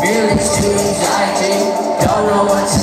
Feelings to anxiety, don't know what's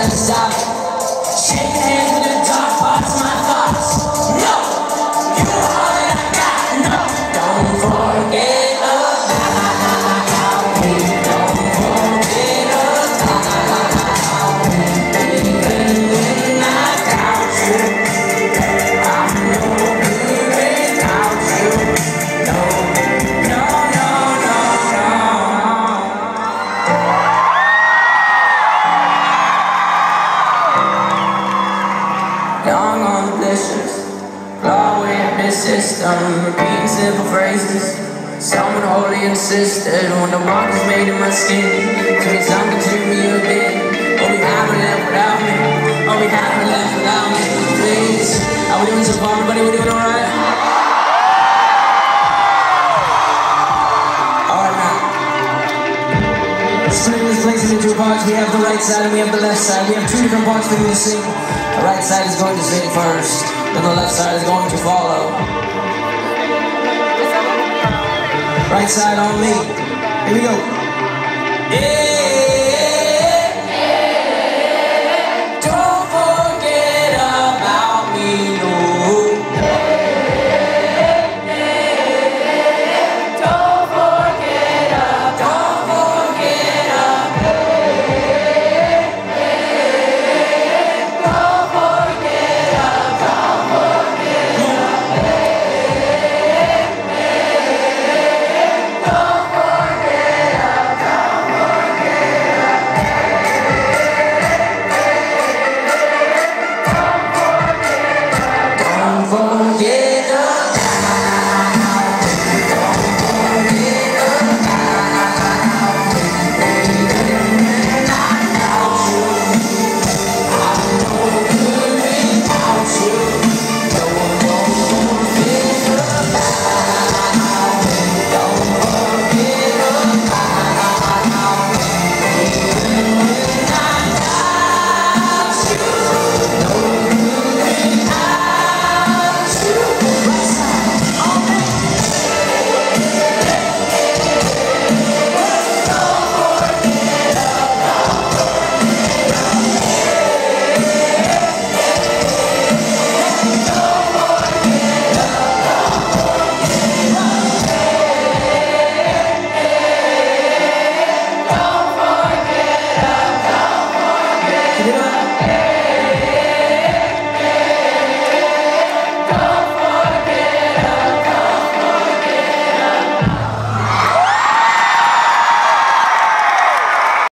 Shake hands in the dark parts of my thoughts. No, you're all that I got. No, don't forget on the in this system, repeating simple phrases. Someone wholly insisted when the mark is made in my skin to be something to me again. Oh, we haven't left without me. Oh, we haven't left without me. Please, are we doing so far, everybody? We doing? Alright Two parts. We have the right side and we have the left side. We have two different parts we need to sing. The right side is going to sing first, then the left side is going to follow. Right side on me. Here we go. Yeah.